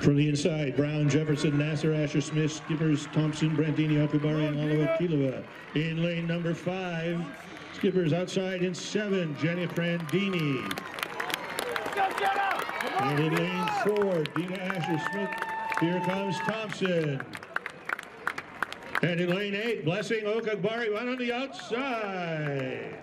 From the inside, Brown, Jefferson, Naser, Asher, Smith, Schippers, Thompson, Prandini, Okagbare, and Oliver Kilova. In lane number five, Schippers outside in seven, Jenny Prandini. And in lane four, Dina Asher Smith. Here comes Thompson. And in lane eight, Blessing Okagbare, one on the outside.